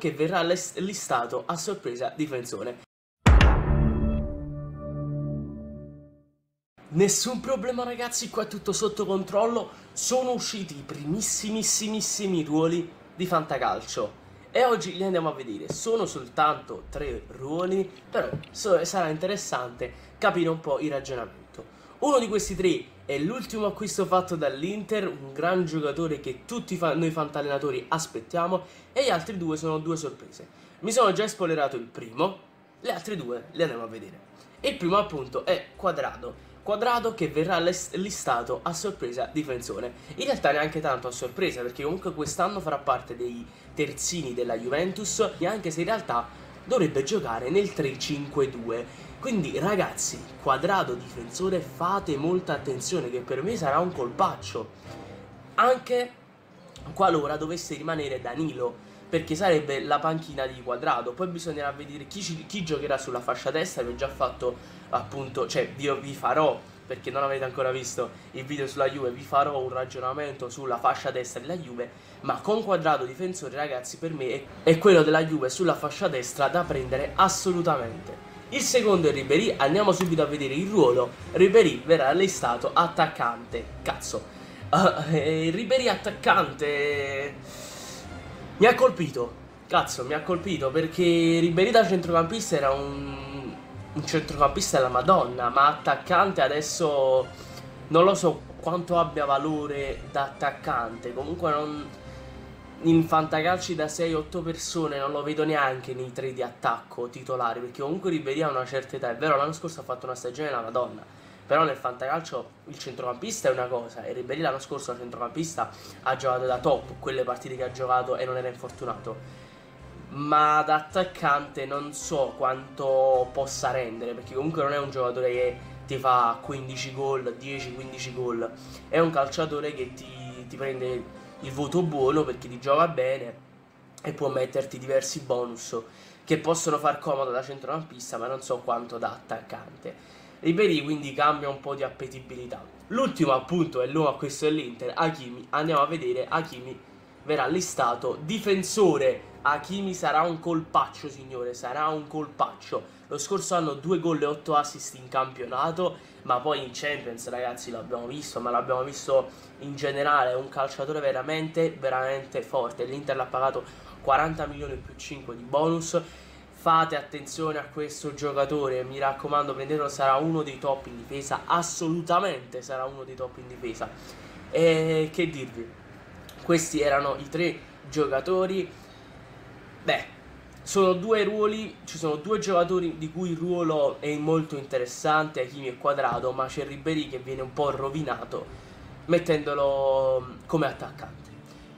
che verrà listato a sorpresa difensore. Nessun problema ragazzi, qua è tutto sotto controllo, sono usciti i primissimissimi ruoli di Fantacalcio e oggi li andiamo a vedere, sono soltanto tre ruoli, però sarà interessante capire un po' il ragionamento. Uno di questi tre è l'ultimo acquisto fatto dall'Inter, un gran giocatore che tutti noi fantallenatori aspettiamo e gli altri due sono due sorprese. Mi sono già spoilerato il primo, le altre due le andiamo a vedere. Il primo appunto è Quadrado, Quadrado che verrà listato a sorpresa difensore. In realtà neanche tanto a sorpresa perché comunque quest'anno farà parte dei terzini della Juventus anche se in realtà dovrebbe giocare nel 3-5-2. Quindi ragazzi, quadrado difensore fate molta attenzione che per me sarà un colpaccio. Anche qualora dovesse rimanere Danilo perché sarebbe la panchina di quadrato. Poi bisognerà vedere chi, ci, chi giocherà sulla fascia destra. Vi ho già fatto appunto, cioè vi, vi farò perché non avete ancora visto il video sulla Juve, vi farò un ragionamento sulla fascia destra della Juve, ma con quadrato difensore ragazzi per me è quello della Juve sulla fascia destra da prendere assolutamente. Il secondo è Ribery, andiamo subito a vedere il ruolo, Ribery verrà listato attaccante, cazzo, uh, eh, Ribery attaccante. Mi ha colpito, cazzo, mi ha colpito perché Ribery da centrocampista era un, un centrocampista della Madonna, ma attaccante adesso non lo so quanto abbia valore da attaccante. Comunque non, in fantacalci da 6-8 persone non lo vedo neanche nei tre di attacco titolari, perché comunque Ribery ha una certa età. È vero, l'anno scorso ha fatto una stagione della Madonna però nel fantacalcio il centrocampista è una cosa e Ribéry l'anno scorso da centrocampista ha giocato da top quelle partite che ha giocato e non era infortunato ma da attaccante non so quanto possa rendere perché comunque non è un giocatore che ti fa 15 gol, 10-15 gol è un calciatore che ti, ti prende il voto buono perché ti gioca bene e può metterti diversi bonus che possono far comodo da centrocampista ma non so quanto da attaccante Ribery quindi cambia un po' di appetibilità. L'ultimo appunto è l'uomo a questo dell'Inter, Hakimi. Andiamo a vedere, Hakimi verrà listato difensore. Hakimi sarà un colpaccio, signore, sarà un colpaccio. Lo scorso anno 2 gol e 8 assist in campionato, ma poi in Champions, ragazzi, l'abbiamo visto, ma l'abbiamo visto in generale, è un calciatore veramente, veramente forte. L'Inter l'ha pagato 40 milioni più 5 di bonus fate attenzione a questo giocatore, mi raccomando prendetelo, sarà uno dei top in difesa, assolutamente sarà uno dei top in difesa. E che dirvi, questi erano i tre giocatori, beh, sono due ruoli, ci sono due giocatori di cui il ruolo è molto interessante, Hakimi e Quadrado, ma c'è Ribery che viene un po' rovinato mettendolo come attaccante.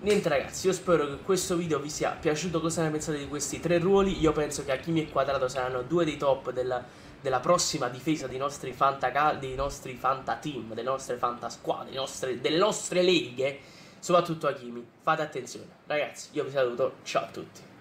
Niente ragazzi, io spero che questo video vi sia piaciuto, cosa ne pensate di questi tre ruoli? Io penso che Hakimi e Quadrato saranno due dei top della, della prossima difesa dei nostri fanta, dei nostri fanta team, delle nostre fanta squadre, delle nostre leghe, soprattutto Hakimi. Fate attenzione. Ragazzi, io vi saluto, ciao a tutti.